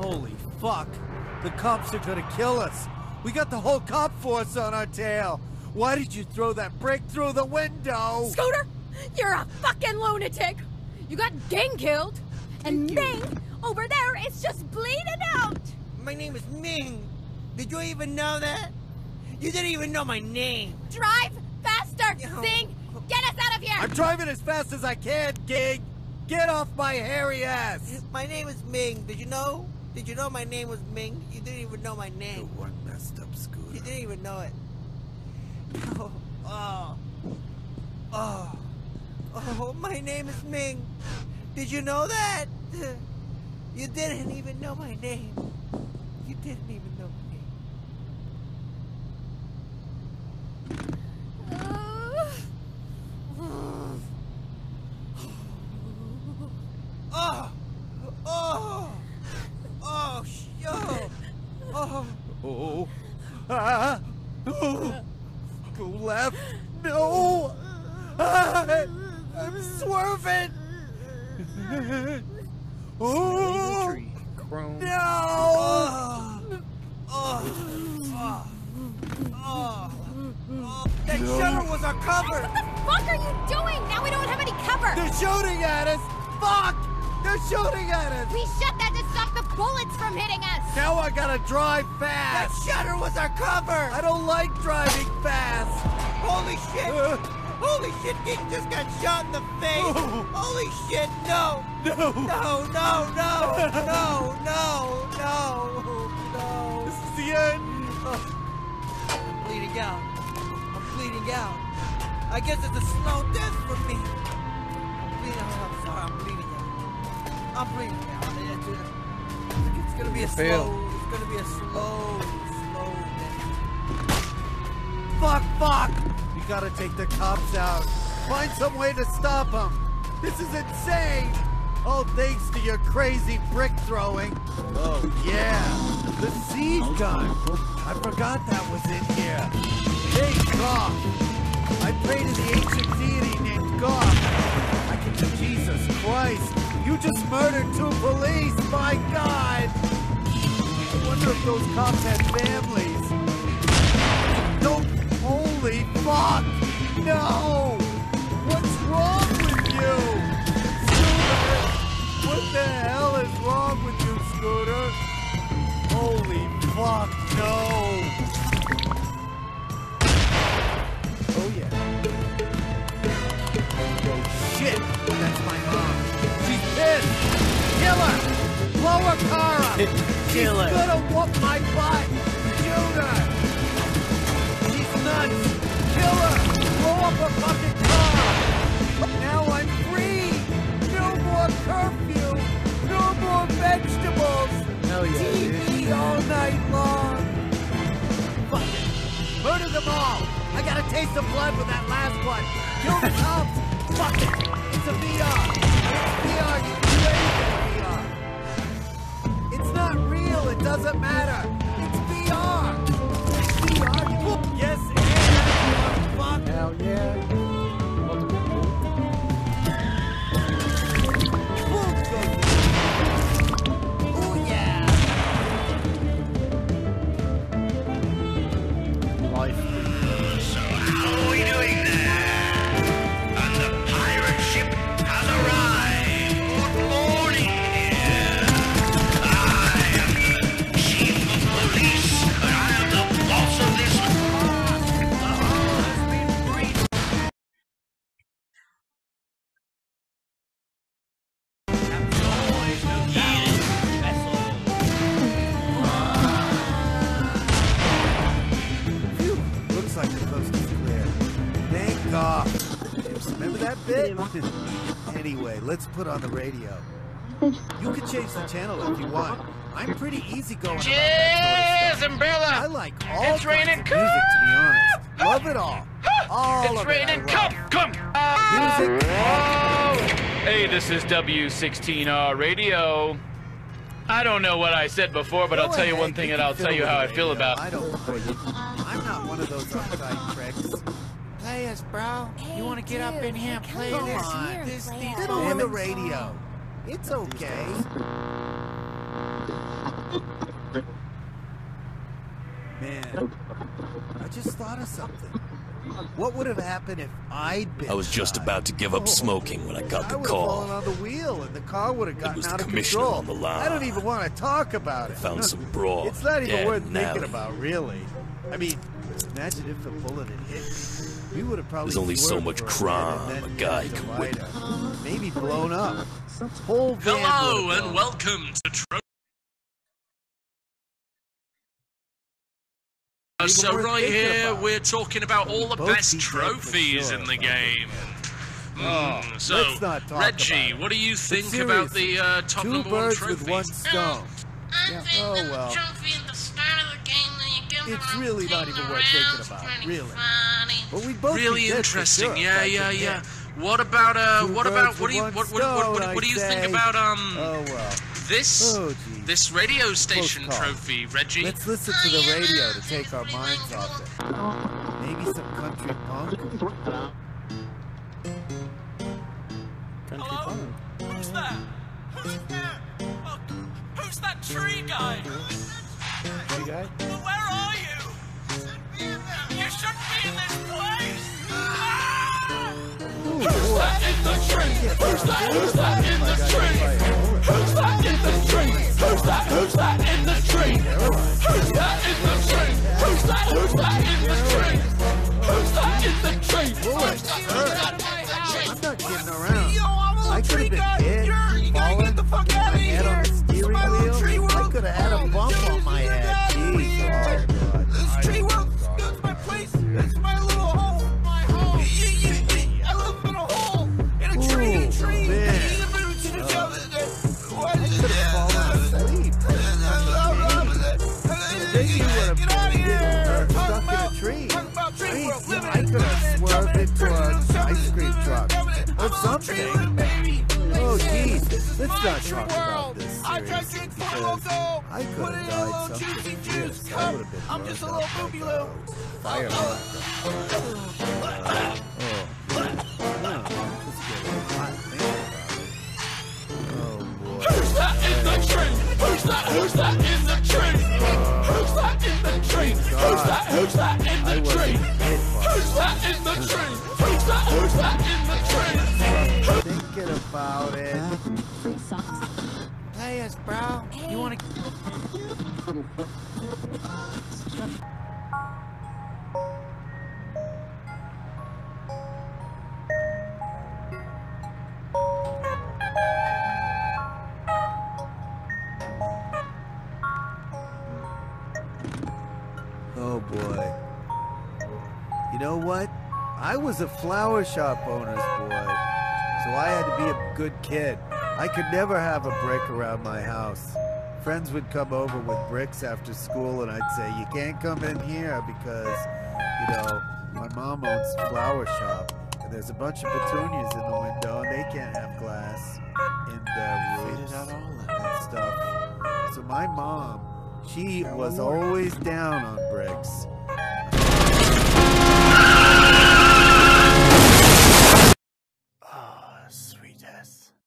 Holy fuck. The cops are gonna kill us. We got the whole cop force on our tail. Why did you throw that brick through the window? Scooter, you're a fucking lunatic. You got gang killed, and Ming over there is just bleeding out. My name is Ming. Did you even know that? You didn't even know my name. Drive faster, Sing. Get us out of here. I'm driving as fast as I can, King. Get off my hairy ass. My name is Ming. Did you know? Did you know my name was Ming? You didn't even know my name. You one messed up scooter. You didn't even know it. Oh, oh, oh, oh, my name is Ming. Did you know that? You didn't even know my name. You didn't even know my name. Oh, oh, oh, yo, oh. Oh. Ah. Oh. Go left. No. Ah. I'm swerving. Oh. No. Oh, oh, oh, oh. That shutter was our cover. What the fuck are you doing? Now we don't have any cover. They're shooting at us. Fuck. They're shooting at us. We shut that to stop the bullets from hitting us. Now I gotta drive fast! That shutter was our cover. I don't like driving fast. Holy shit. Uh. Holy shit, King just got shot in the face. Oh. Holy shit, no. No. No, no, no, no, no, no, no. This is the end. I'm bleeding out. I'm bleeding out. I guess it's a slow death for me. I'm bleeding out. I'm sorry, I'm bleeding out. I'm bleeding out. It's, gonna be a Fail. slow, it's gonna be a slow, slow death. Fuck, fuck! You gotta take the cops out. Find some way to stop them. This is insane! All thanks to your crazy brick throwing. Oh, yeah. The siege gun. I forgot that was in here. Hey, Goth. I pray to the ancient deity named Goth. I can do Jesus Christ. You just murdered two police. My God. I wonder if those cops had families. No, holy fuck! No! Kill her. She's gonna whoop my butt! Shoot her! She's nuts! Kill her! Blow up her fucking car! Now I'm free! No more curfew! No more vegetables! Hell yeah, TV all night long! Fuck it! Murder them all! I gotta taste the blood with that last one! Kill the cops! Fuck it! It's a VR! It's VR! You can do anything in VR! Doesn't matter! Remember anyway, let's put on the radio. You can change the channel if you want. I'm pretty easygoing about that Cheers, sort of stuff. I like all It's kinds raining of music, to be honest. Love it all. All It's of raining. it. I love. Come, come. Music. Hey, this is W16R Radio. I don't know what I said before, but Go I'll tell you ahead, one thing and I'll tell you how the I feel about I don't. I'm not one of those uptight pricks. Play us, bro. you want to get up in here and play Come this? on. This play these us. Fiddle with the radio. It's okay. Man, I just thought of something. What would have happened if I'd been I was just shot? about to give up Oh, smoking when I got the would have fallen call. on the wheel, and the car would have gotten was the out of commissioner control. on the line. I don't even want to talk about it. Found some broad. It's not even dead worth in thinking about, really. I mean, imagine if the bullet had hit me. We would have probably. There's only so much crime a guy can the could whip. Maybe blown up. Whole van Hello and blown. welcome to Tro. Uh, So right here about. we're talking about all the Both best be dead for trophies sure, in the if I game. Oh, Hmm, so let's not talk Reggie, about it. what do you think about the uh, top Two number one birds trophies? with one stone. I Yeah, think oh, that well. It's really not even worth thinking about, really. But we both be really dead for interesting. sure, yeah, if yeah, yeah. What about uh? Two What about what do you one what what, what, what, what do you I think about um Oh well. this Oh, this radio station trophy, Reggie? Let's listen to the radio to take our minds off it. Maybe some country punk. Hello? Who's that? Who's that? Oh, who's that tree guy? Hey, guy? Who's that in the tree? Who's that? Who's that in the tree? Who's that in the tree? Who's that? Who's that talk about tree Jeez, world. Living I could have swerved into an ice cream truck or I'm a tree something. Oh, They geez. said, this is Let's not talk about this because. I could have it died something serious. I would have been I'm just a little booby like a loo. Firework. Oh, just getting hot thinking about it. Oh, boy. Who's that in the tree? Who's that? Who's that in the tree? Who's that in the tree? Who's that? Who's that in the oh, wasn't Oh boy. You know what? I was a flower shop owner's boy, so I had to be a good kid. I could never have a brick around my house. Friends would come over with bricks after school, and I'd say, You can't come in here because, you know, my mom owns a flower shop, and there's a bunch of petunias in the window, and they can't have glass in their rooms and stuff. So my mom, she was always down on bricks.